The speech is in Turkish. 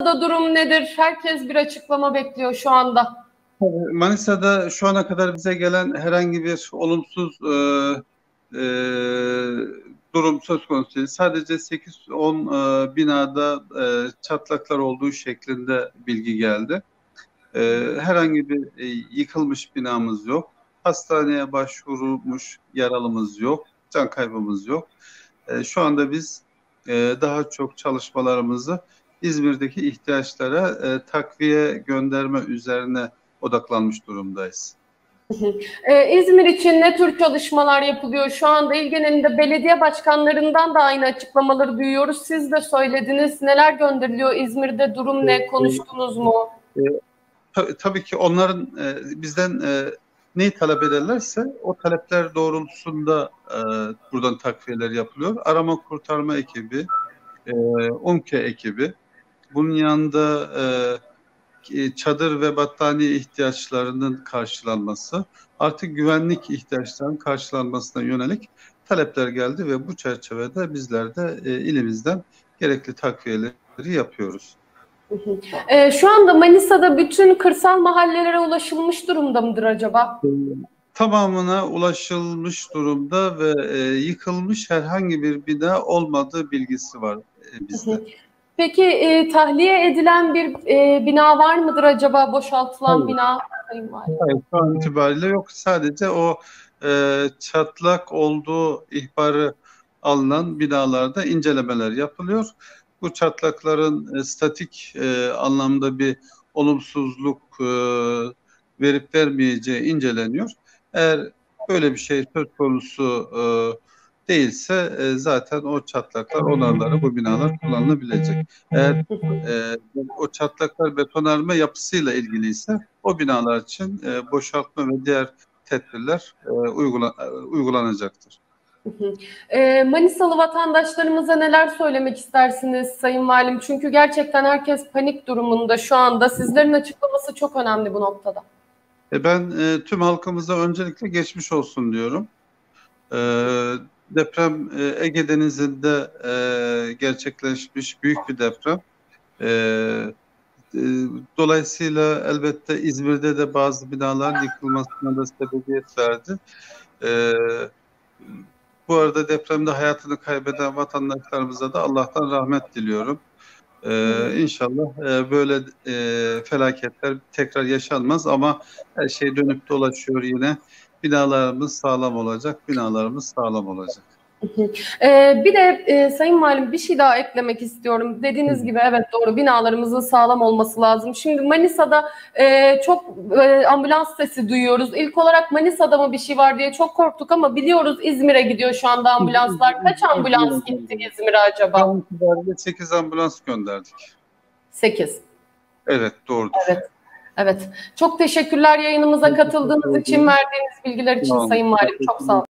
Manisa'da durum nedir? Herkes bir açıklama bekliyor şu anda. Manisa'da şu ana kadar bize gelen herhangi bir olumsuz e, e, durum söz konusu değil. Sadece 8-10 e, binada e, çatlaklar olduğu şeklinde bilgi geldi. E, herhangi bir e, yıkılmış binamız yok. Hastaneye başvurulmuş yaralımız yok. Can kaybımız yok. E, şu anda biz e, daha çok çalışmalarımızı İzmir'deki ihtiyaçlara e, takviye gönderme üzerine odaklanmış durumdayız. Ee, İzmir için ne tür çalışmalar yapılıyor? Şu anda il genelinde belediye başkanlarından da aynı açıklamaları duyuyoruz. Siz de söylediniz. Neler gönderiliyor? İzmir'de durum ne? Konuştunuz mu? E, tabii ki onların e, bizden e, neyi talep ederlerse o talepler doğrultusunda e, buradan takviyeler yapılıyor. Arama kurtarma ekibi, e, UMKE ekibi, bunun yanında e, çadır ve battaniye ihtiyaçlarının karşılanması, artık güvenlik ihtiyaçlarının karşılanmasına yönelik talepler geldi ve bu çerçevede bizler de e, ilimizden gerekli takviyeleri yapıyoruz. E, şu anda Manisa'da bütün kırsal mahallelere ulaşılmış durumda mıdır acaba? Tamamına ulaşılmış durumda ve e, yıkılmış herhangi bir bina olmadığı bilgisi var e, bizde. Peki e, tahliye edilen bir e, bina var mıdır acaba boşaltılan Hayır. bina? Hayır, şu an itibariyle yok. Sadece o e, çatlak olduğu ihbarı alınan binalarda incelemeler yapılıyor. Bu çatlakların e, statik e, anlamda bir olumsuzluk e, verip vermeyeceği inceleniyor. Eğer böyle bir şey söz konusu e, değilse e, zaten o çatlaklar onarları bu binalar kullanılabilecek. Eğer e, o çatlaklar betonarme yapısıyla ilgiliyse o binalar için e, boşaltma ve diğer tedbirler e, uygula, e, uygulanacaktır. E, Manisalı vatandaşlarımıza neler söylemek istersiniz Sayın Valim? Çünkü gerçekten herkes panik durumunda şu anda. Sizlerin açıklaması çok önemli bu noktada. E ben e, tüm halkımıza öncelikle geçmiş olsun diyorum. E, deprem e, Ege Denizi'nde e, gerçekleşmiş büyük bir deprem. E, e, dolayısıyla elbette İzmir'de de bazı binaların yıkılmasına da sebebiyet verdi. E, bu arada depremde hayatını kaybeden vatandaşlarımıza da Allah'tan rahmet diliyorum. Ee, inşallah e, böyle e, felaketler tekrar yaşanmaz ama her şey dönüp dolaşıyor yine. Binalarımız sağlam olacak, binalarımız sağlam olacak. Ee, bir de e, Sayın Valim bir şey daha eklemek istiyorum. Dediğiniz gibi evet doğru binalarımızın sağlam olması lazım. Şimdi Manisa'da e, çok e, ambulans sesi duyuyoruz. İlk olarak Manisa'da mı bir şey var diye çok korktuk ama biliyoruz İzmir'e gidiyor şu anda ambulanslar. Kaç ambulans gitti İzmir'e acaba? 8 ambulans gönderdik. 8. Evet doğrudur. Evet. Evet. Çok teşekkürler yayınımıza katıldığınız için, verdiğiniz bilgiler için Sayın Valim. Çok sağ olun.